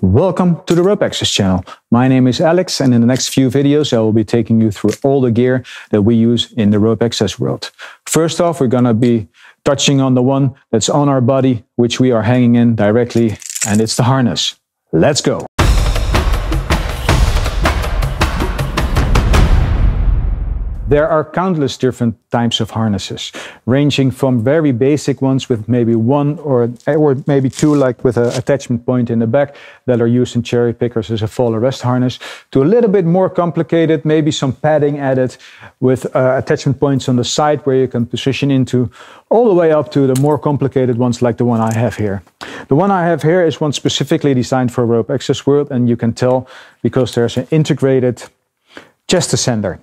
Welcome to the Rope Access channel. My name is Alex and in the next few videos I will be taking you through all the gear that we use in the Rope Access world. First off, we're going to be touching on the one that's on our body, which we are hanging in directly, and it's the harness. Let's go. There are countless different types of harnesses, ranging from very basic ones with maybe one or, or maybe two, like with an attachment point in the back that are used in cherry pickers as a fall arrest harness, to a little bit more complicated, maybe some padding added with uh, attachment points on the side where you can position into, all the way up to the more complicated ones like the one I have here. The one I have here is one specifically designed for rope access world, and you can tell because there's an integrated chest ascender.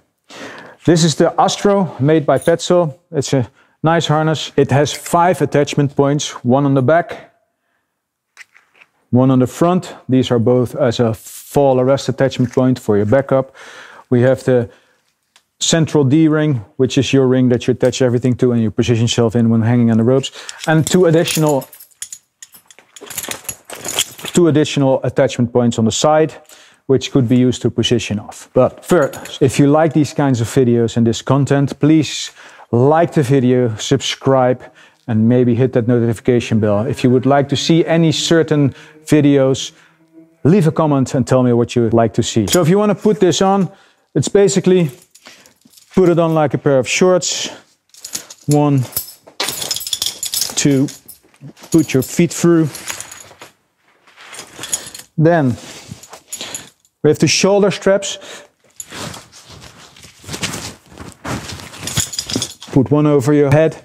This is the Astro made by Petzl. It's a nice harness. It has five attachment points, one on the back, one on the front. These are both as a fall arrest attachment point for your backup. We have the central D-ring, which is your ring that you attach everything to and you position yourself in when hanging on the ropes. And two additional two additional attachment points on the side which could be used to position off. But first, if you like these kinds of videos and this content, please like the video, subscribe, and maybe hit that notification bell. If you would like to see any certain videos, leave a comment and tell me what you would like to see. So if you want to put this on, it's basically put it on like a pair of shorts. One, two, put your feet through. Then we have the shoulder straps. Put one over your head.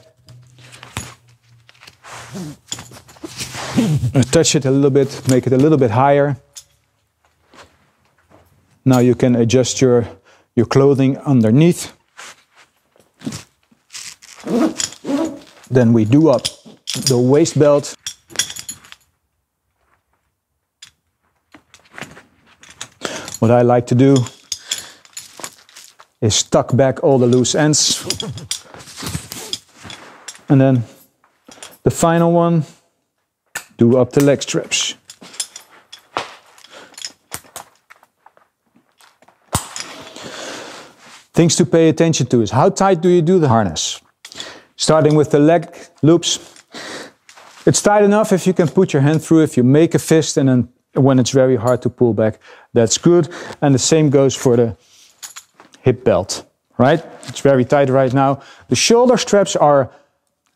Uh, touch it a little bit, make it a little bit higher. Now you can adjust your, your clothing underneath. Then we do up the waist belt. What I like to do is tuck back all the loose ends. And then the final one, do up the leg straps. Things to pay attention to is how tight do you do the harness? Starting with the leg loops. It's tight enough if you can put your hand through, if you make a fist and then when it's very hard to pull back, that's good. And the same goes for the hip belt, right? It's very tight right now. The shoulder straps are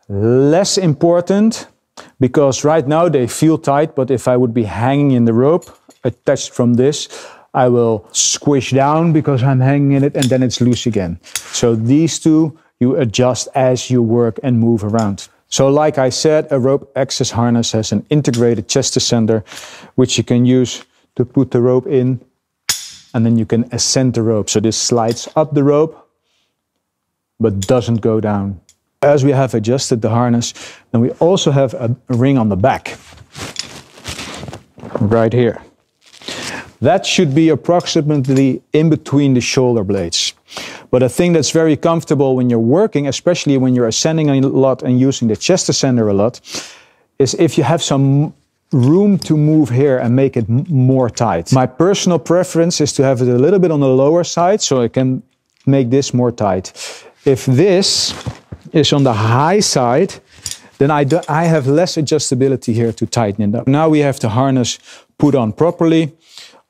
less important because right now they feel tight, but if I would be hanging in the rope attached from this, I will squish down because I'm hanging in it and then it's loose again. So these two you adjust as you work and move around. So like I said, a rope access harness has an integrated chest ascender, which you can use to put the rope in, and then you can ascend the rope. So this slides up the rope, but doesn't go down. As we have adjusted the harness, then we also have a ring on the back, right here. That should be approximately in between the shoulder blades. But a thing that's very comfortable when you're working, especially when you're ascending a lot and using the chest ascender a lot, is if you have some room to move here and make it more tight. My personal preference is to have it a little bit on the lower side so I can make this more tight. If this is on the high side, then I, do, I have less adjustability here to tighten it up. Now we have the harness put on properly.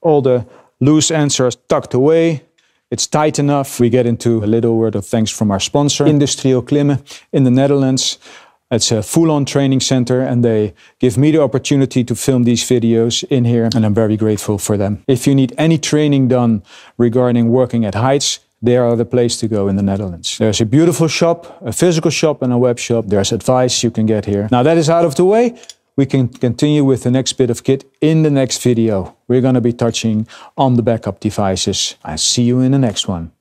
All the loose ends are tucked away. It's tight enough. We get into a little word of thanks from our sponsor, Industrieel Klimmen in the Netherlands. It's a full-on training center and they give me the opportunity to film these videos in here and I'm very grateful for them. If you need any training done regarding working at heights, they are the place to go in the Netherlands. There's a beautiful shop, a physical shop and a web shop. There's advice you can get here. Now that is out of the way we can continue with the next bit of kit in the next video. We're going to be touching on the backup devices. I'll see you in the next one.